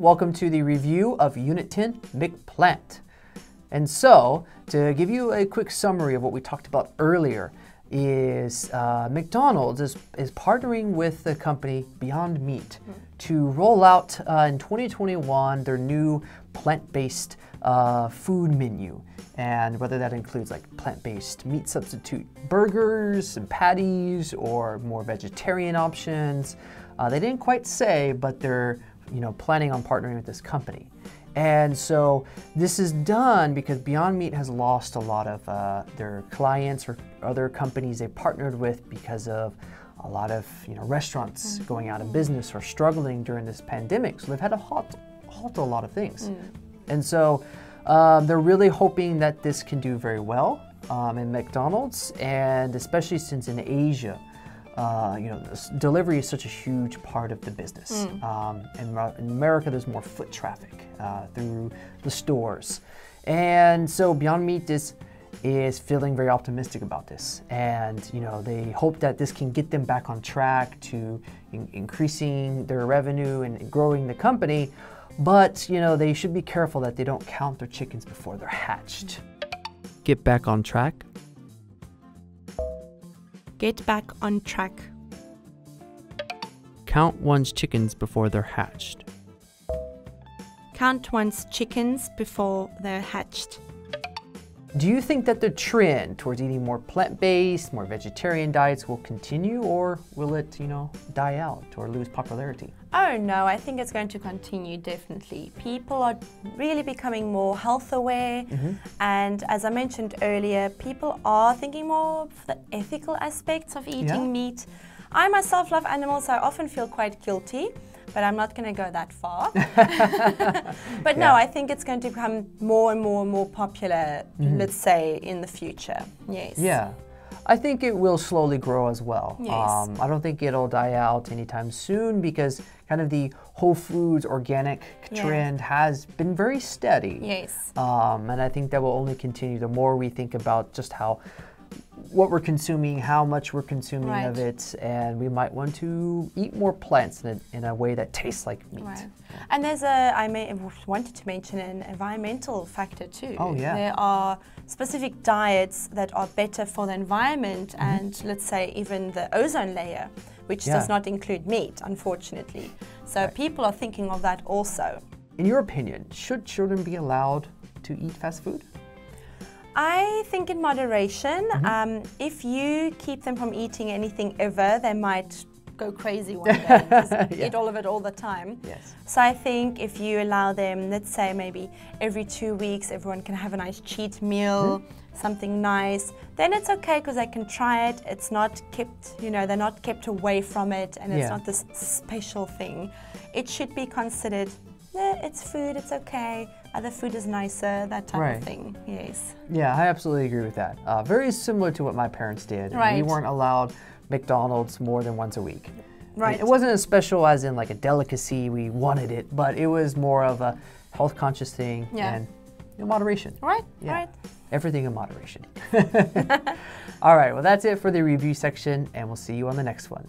Welcome to the review of Unit 10 McPlant. And so, to give you a quick summary of what we talked about earlier, is uh, McDonald's is, is partnering with the company Beyond Meat mm. to roll out uh, in 2021 their new plant-based uh, food menu. And whether that includes like plant-based meat substitute burgers and patties or more vegetarian options, uh, they didn't quite say, but they're you know planning on partnering with this company. And so this is done because Beyond Meat has lost a lot of uh, their clients or other companies they partnered with because of a lot of you know restaurants mm. going out of business or struggling during this pandemic. So they've had to halt, halt a lot of things. Mm. And so um, they're really hoping that this can do very well um, in McDonald's, and especially since in Asia, uh, you know, delivery is such a huge part of the business. Mm. Um, in, in, America, there's more foot traffic uh, through the stores, and so Beyond Meat is is feeling very optimistic about this, and you know, they hope that this can get them back on track to in increasing their revenue and growing the company. But you know, they should be careful that they don't count their chickens before they're hatched. Get back on track Get back on track. Count one's chickens before they're hatched. Count one's chickens before they're hatched. Do you think that the trend towards eating more plant-based, more vegetarian diets will continue or will it, you know, die out or lose popularity? Oh no, I think it's going to continue definitely. People are really becoming more health aware mm -hmm. and as I mentioned earlier, people are thinking more of the ethical aspects of eating yeah. meat. I myself love animals, so I often feel quite guilty but I'm not going to go that far. but yeah. no, I think it's going to become more and more and more popular, mm. let's say, in the future. Yes. Yeah. I think it will slowly grow as well. Yes. Um, I don't think it'll die out anytime soon because kind of the Whole Foods organic yeah. trend has been very steady. Yes. Um, and I think that will only continue the more we think about just how what we're consuming, how much we're consuming right. of it, and we might want to eat more plants in a, in a way that tastes like meat. Right. And there's a, I may, wanted to mention an environmental factor too. Oh, yeah. There are specific diets that are better for the environment mm -hmm. and let's say even the ozone layer, which yeah. does not include meat, unfortunately. So right. people are thinking of that also. In your opinion, should children be allowed to eat fast food? I think in moderation. Mm -hmm. um, if you keep them from eating anything ever, they might go crazy one day yeah. eat all of it all the time. Yes. So I think if you allow them, let's say maybe every two weeks, everyone can have a nice cheat meal, mm -hmm. something nice, then it's okay because they can try it. It's not kept, you know, they're not kept away from it and it's yeah. not this special thing. It should be considered eh, it's food, it's okay. Other food is nicer, that type right. of thing. Yes. Yeah, I absolutely agree with that. Uh, very similar to what my parents did. Right. We weren't allowed McDonald's more than once a week. Right. It wasn't as special as in like a delicacy, we wanted it, but it was more of a health conscious thing yeah. and in moderation. Right, yeah. right. Everything in moderation. All right, well, that's it for the review section, and we'll see you on the next one.